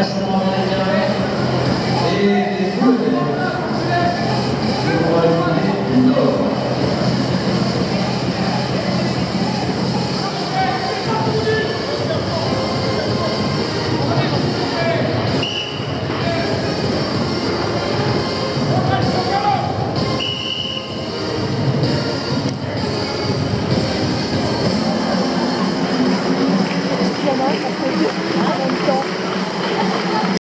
personas